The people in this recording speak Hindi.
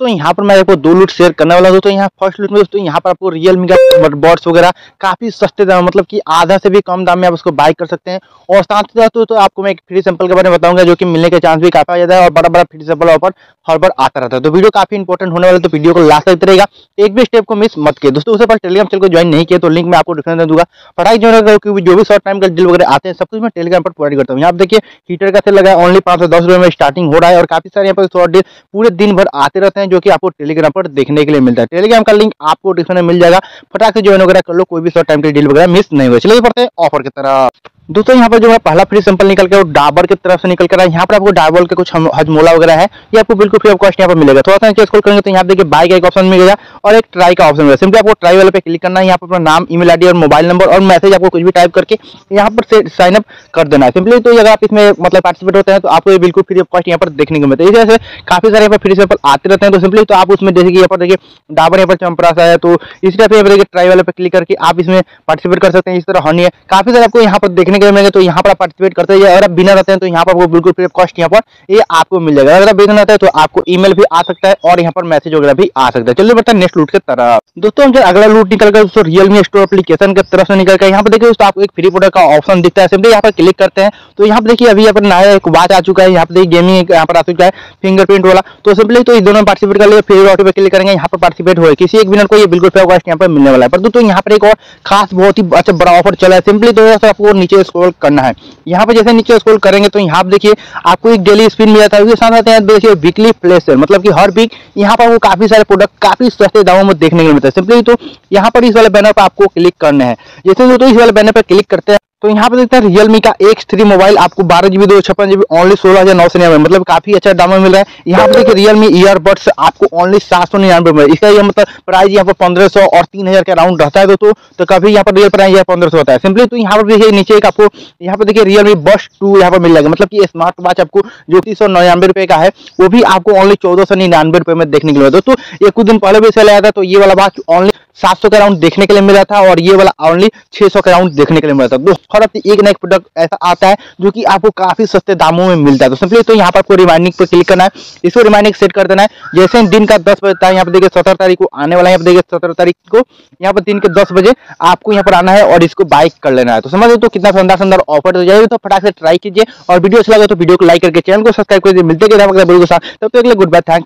दोस्तों, यहाँ पर मैं आपको दो लूट शेयर करने वाला हूँ। दोस्तों, यहाँ फ़र्स्ट लूट में दोस्तों, यहाँ पर आपको रियलमी का बॉट्स वगैरह काफ़ी सस्ते दाम मतलब कि आधा से भी कम दाम में आप उसको बाई कर सकते हैं। और साथ ही साथ तो आपको मैं एक फ्री सैंपल के बारे में बताऊँगा, जो कि मिलने के चांस भी काफ़ी ज़्यादा है और बड़ा बड़ा फ्री सैंपल ऑफ़र हर बार आता रहता है। तो वीडियो काफ़ी इंपॉर्टेंट होने वाला तो वीडियो को लास्ट तक रहेगा एक भी स्टेप को मिस मत किए। दोस्तों, उससे पर टेलीग्राम चैनल को ज्वाइन नहीं किया तो लिंक मैं आपको डिस्क्रिप्शन दूँगा। पढ़ाई जो जो भी शॉर्ट टाइम का डील वगैरह आते हैं, सब कुछ मैं टेलीग्राम पर प्रोवाइड करता हूँ। यहाँ देखिए हीटर का सेल लगा ओनली पाँच सौ में स्टार्टिंग हो रहा है, और काफ़ी सारे यहाँ पर शॉर्ट डील पूरे दिन भर आते रहते हैं जो कि आपको टेलीग्राम पर देखने के लिए मिलता है। टेलीग्राम का लिंक आपको डिस्क्रिप्शन में मिल जाएगा। फटाक से ज्वाइन वगैरह कर लो, कोई भी शॉर्ट टाइम के डील वगैरह मिस नहीं हुआ चलिए पढ़ते हैं ऑफ़र की तरह दोस्तों यहाँ पर जो है पहला फ्री सैंपल निकल के वो डाबर की तरफ़ से निकल कर रहा है यहाँ पर आपको डाबर के कुछ हजमोला वगैरह है ये आपको बिल्कुल फ्री ऑफ़ कॉस्ट यहाँ पर मिलेगा थोड़ा सा स्क्रॉल करेंगे तो यहाँ देखिए बाई का एक ऑप्शन मिलेगा और एक ट्राई का ऑप्शन मिलेगा सिंपली आपको ट्राई वाले पे क्लिक करना है यहाँ पर अपना नाम ईमेल आईडी और मोबाइल नंबर और मैसेज आपको कुछ भी टाइप करके यहाँ पर साइन अप कर देना है सिंपली तो अगर आप इसमें मतलब पार्टिसिपेट होते हैं तो आपको बिल्कुल फ्री ऑफ़ कॉस्ट यहाँ पर देखने को मिलता है इस तरह से काफ़ी सारे यहाँ पर फ्री सैंपल आते रहते हैं तो सिंपली तो आप उसमें जैसे कि यहाँ पर देखिए डाबर यहाँ पर चंपरा सा है तो इसी तरह यहाँ पर देखिए ट्राई वाले पे क्लिक करके आप इसमें पार्टिसिपेट कर सकते हैं इस तरह हनी है काफ़ी सारे आपको यहाँ पर देखने लिए मिलेंगे तो यहाँ पर पार्टिसिपेट करते हैं अगर आप बिना रहते हैं तो यहाँ पर आपको बिल्कुल फ्री कॉस्ट यहाँ पर ये आपको मिल जाएगा अगर आप बिना रहते हैं तो आपको ईमेल भी आ सकता है और यहाँ पर मैसेज वगैरह भी आ सकता है चलिए बढ़ते हैं नेक्स्ट लूट के तरफ़ दोस्तों जो अगला लूट निकल कर दोस्तों रियलमी स्टोर एप्लीकेशन की तरफ़ से निकल कर यहाँ पर देखिए दोस्तों आपको एक फ्री प्रोडक्ट का ऑप्शन दिखता है सिंपली यहाँ पर क्लिक करते हैं तो यहाँ पर देखिए अभी यहाँ पर नया एक बात आ चुका है यहाँ पर देखिए गेमिंग यहाँ पर आ चुका है फिंगरप्रिंट वाला तो सिंपली तो इस दोनों पार्टिसिपेट कर लिए फिर ऑटो पे क्लिक करेंगे यहाँ पर पार्टिसिपेट हुए किसी एक विनर को ये बिल्कुल फ्री यहाँ पर मिलने वाला है पर दोस्तों यहाँ पर एक और खास बहुत ही अच्छा बड़ा ऑफ़र चला है सिंपली तो आपको नीचे स्क्रॉल करना है। यहाँ पे जैसे नीचे स्क्रॉल करेंगे तो यहाँ पे देखिए, आपको एक डेली स्पिन मिला था। उसके साथ साथ यहाँ देखिए वीकली प्लेस मतलब कि हर वीक यहाँ पर आपको काफ़ी सारे प्रोडक्ट काफ़ी सस्ते दामों में देखने को मिलता है। सिंपली तो यहाँ पर इस वाले बैनर पर आपको क्लिक करना है। जैसे दोस्तों इस वाले बैनर पर क्लिक करते हैं तो यहाँ पे देखते हैं रियलमी का एक्स थ्री मोबाइल आपको बारह जीबी दो छप्पन जीबी ओनली सोलह हज़ार नौ सौ निन्यानवे। मतलब काफ़ी अच्छा दाम में मिल रहा है। यहाँ पे देखिए रियलमी ईयरबड्स आपको ओनली सात सौ निन्यानवे में इसका ये मतलब प्राइस यहाँ पर पंद्रह सौ और तीन हज़ार के अराउंड रहता है दोस्तों। तो कभी यहाँ पर रियल प्राइस यहाँ पंद्रह सौ होता है। सिंपली तो यहाँ पर देखिए नीचे एक आपको यहाँ पर देखिए रियलमी बस टू यहाँ पर मिल जाएगा। मतलब की स्मार्ट वॉच आपको जो तीस सौ निन्यानवे रुपए का है, वो भी आपको ओनली चौदह सौ निन्यानवे रुपए में देखने के लिए दोस्तों, ये कुछ दिन पहले भी चला आया था तो ये वाला वॉच ओनली सात सौ के राउंड देखने के लिए मिला था और ये वाला ओनली छह सौ के राउंड देखने के लिए मिला था। दोस्तों, हर हफ़्ते एक ना एक प्रोडक्ट ऐसा आता है जो कि आपको काफ़ी सस्ते दामों में मिलता है। तो सिंपली तो यहाँ पर आपको रिमाइंडिंग पर क्लिक करना है। इसको रिमाइंडिंग सेट कर देना है। जैसे दिन का दस बजे है, यहाँ पर देखिए सत्रह तारीख को आने वाला है। यहाँ पर देखिए सत्रह तारीख को, यहाँ पर दिन के दस बजे आपको यहाँ पर आना है और इसको बाइक कर लेना है। तो समझ तो कितना शानदार शानदार ऑफ़र तो जाएगा तो फटाक से ट्राई कीजिए और वीडियो अच्छा लगा तो वीडियो को लाइक करके चैनल को सब्सक्राइब कर मिलते गुड बाय थैंक